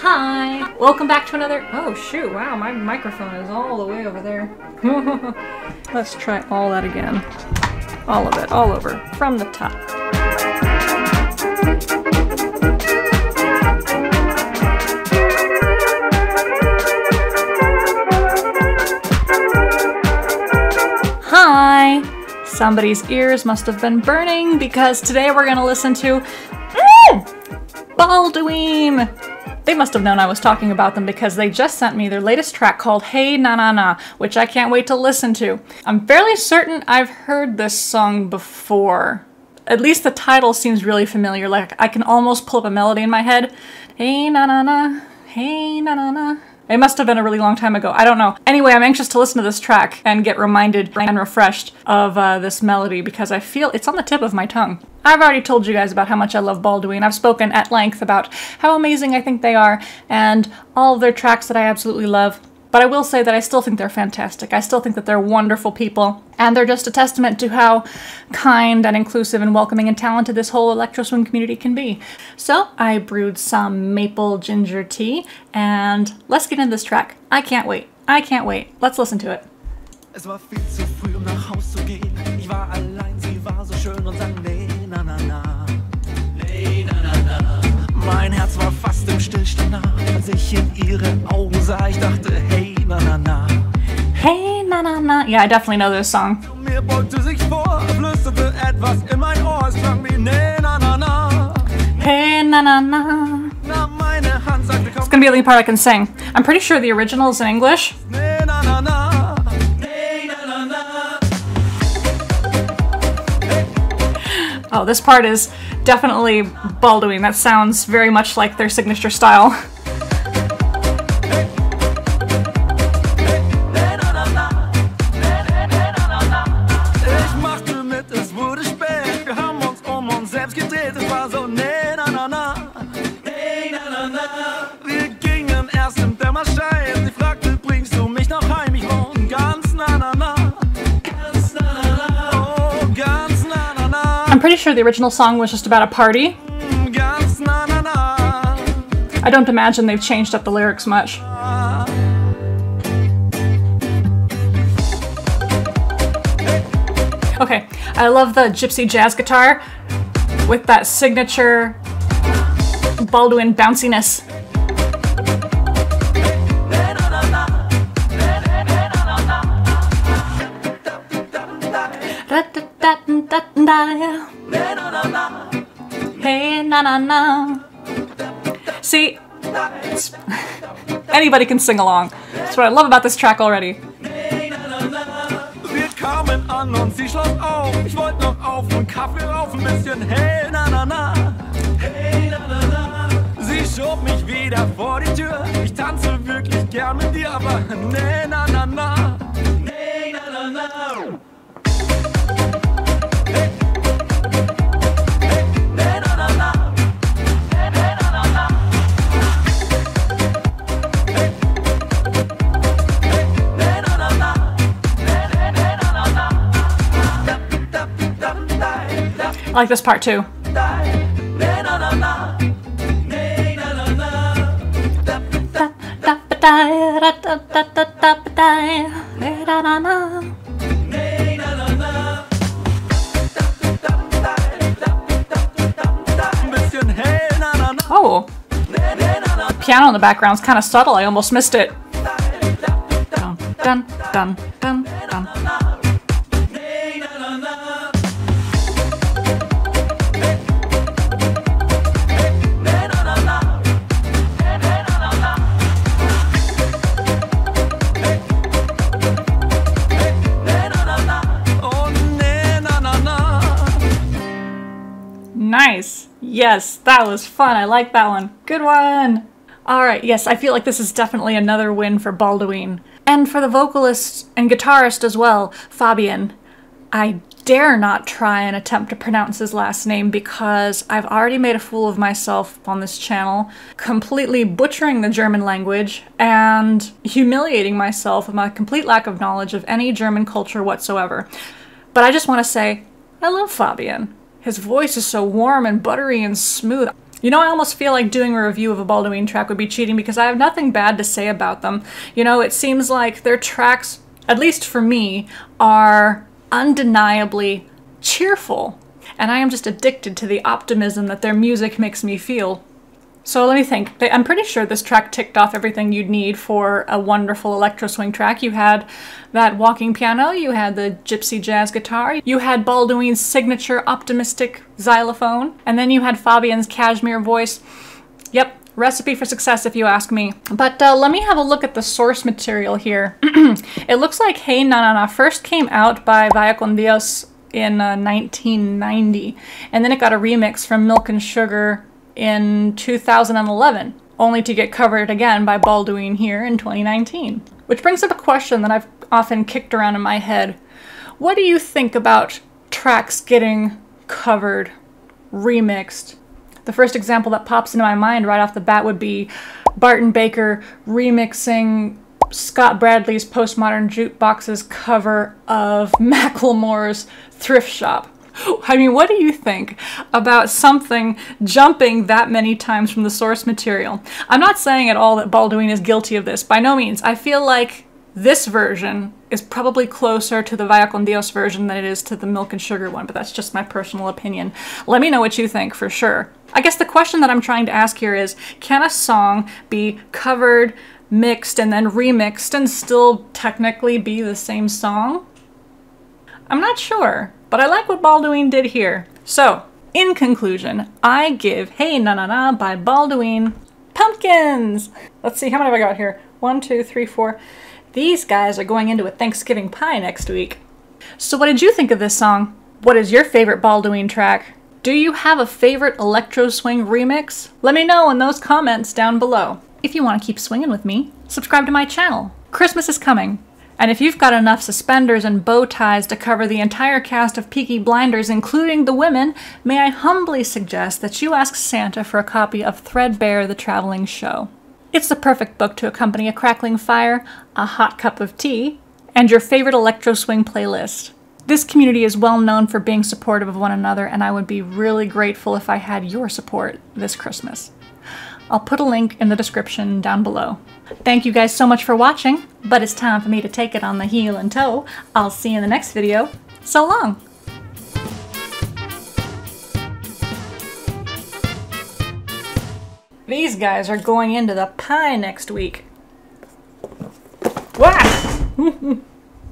Hi! Welcome back to another. Oh shoot, wow, my microphone is all the way over there. Let's try all that again. All of it, all over, from the top. Hi! Somebody's ears must have been burning because today we're gonna listen to. Mm! Balduin! They must have known I was talking about them because they just sent me their latest track called Hey Na Na Na, which I can't wait to listen to. I'm fairly certain I've heard this song before. At least the title seems really familiar, like I can almost pull up a melody in my head. Hey na na na, hey na na na. It must have been a really long time ago. I don't know. Anyway, I'm anxious to listen to this track and get reminded and refreshed of uh, this melody because I feel it's on the tip of my tongue. I've already told you guys about how much I love Balduin. I've spoken at length about how amazing I think they are and all of their tracks that I absolutely love. But I will say that I still think they're fantastic. I still think that they're wonderful people, and they're just a testament to how kind and inclusive and welcoming and talented this whole electro swing community can be. So I brewed some maple ginger tea, and let's get into this track. I can't wait. I can't wait. Let's listen to it. Yeah, I definitely know this song. Hey, na na na. It's gonna be the only part I can sing. I'm pretty sure the original is in English. Oh, this part is definitely Balduin. That sounds very much like their signature style. pretty sure the original song was just about a party. I don't imagine they've changed up the lyrics much. Okay, I love the gypsy jazz guitar with that signature Balduin bounciness. Na na na. See, anybody can sing along. That's what I love about this track already. Schob mich wieder vor die Tür. Ich tanze wirklich gern mit dir, aber nee, na, na, na. Nee, na, na, na. Like this part too. Oh, piano in the background is kind of subtle. I almost missed it. Dun, dun, dun, dun, Nice. Yes, that was fun. I like that one. Good one. All right, yes, I feel like this is definitely another win for Balduin. And for the vocalist and guitarist as well, Fabian. I dare not try and attempt to pronounce his last name because I've already made a fool of myself on this channel, completely butchering the German language and humiliating myself with my complete lack of knowledge of any German culture whatsoever. But I just want to say, I love Fabian. His voice is so warm and buttery and smooth. You know, I almost feel like doing a review of a Balduin track would be cheating because I have nothing bad to say about them. You know, it seems like their tracks, at least for me, are undeniably cheerful. And I am just addicted to the optimism that their music makes me feel. So let me think. I'm pretty sure this track ticked off everything you'd need for a wonderful electro swing track. You had that walking piano, you had the gypsy jazz guitar, you had Balduin's signature optimistic xylophone, and then you had Fabian's cashmere voice. Yep, recipe for success if you ask me. But uh, let me have a look at the source material here. it looks like Hey Na Na Na first came out by Vaya con Dios in uh, 1990, and then it got a remix from Milk and Sugar in 2011, only to get covered again by Balduin here in 2019. Which brings up a question that I've often kicked around in my head. What do you think about tracks getting covered, remixed? The first example that pops into my mind right off the bat would be Bart&Baker remixing Scott Bradlee's Postmodern Jukebox's cover of Macklemore's Thrift Shop. I mean, what do you think about something jumping that many times from the source material? I'm not saying at all that Balduin is guilty of this, by no means. I feel like this version is probably closer to the Vaya con Dios version than it is to the milk and sugar one, but that's just my personal opinion. Let me know what you think for sure. I guess the question that I'm trying to ask here is can a song be covered, mixed, and then remixed and still technically be the same song? I'm not sure. But I like what Balduin did here. So, in conclusion, I give Hey Na Na Na by Balduin pumpkins! Let's see, how many have I got here? One, two, three, four. These guys are going into a Thanksgiving pie next week. So what did you think of this song? What is your favorite Balduin track? Do you have a favorite electro swing remix? Let me know in those comments down below. If you want to keep swinging with me, subscribe to my channel. Christmas is coming. And if you've got enough suspenders and bow ties to cover the entire cast of Peaky Blinders, including the women, may I humbly suggest that you ask Santa for a copy of Threadbare the Traveling Show. It's the perfect book to accompany a crackling fire, a hot cup of tea, and your favorite electro swing playlist. This community is well known for being supportive of one another, and I would be really grateful if I had your support this Christmas. I'll put a link in the description down below. Thank you guys so much for watching, but it's time for me to take it on the heel and toe. I'll see you in the next video. So long! These guys are going into the pie next week. Wow!